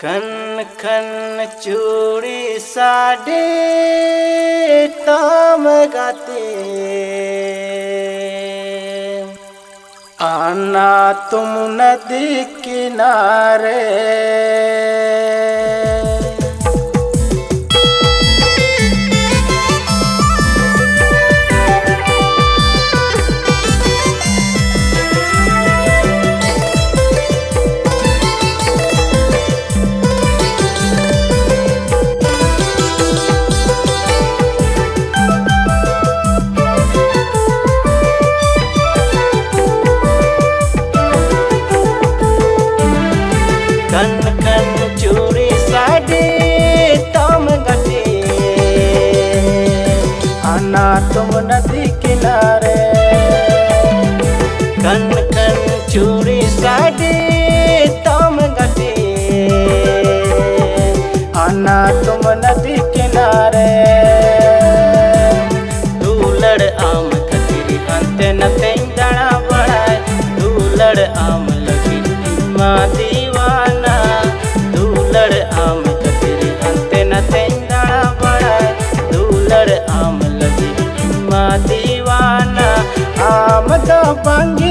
खन खन चूड़ी साड़ी ताम गाते आना तुम नदी किनारे साड़ी ताम गटे आना तुम नदी किनारे। खन खन चूड़ी साड़ी ताम गटे आना तुम नदी किनारे। दूलड़ आम कचरी अंते न तेंदड़ा बड़ाए दूलड़ आम लगी माँ तो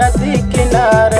नदी किनारे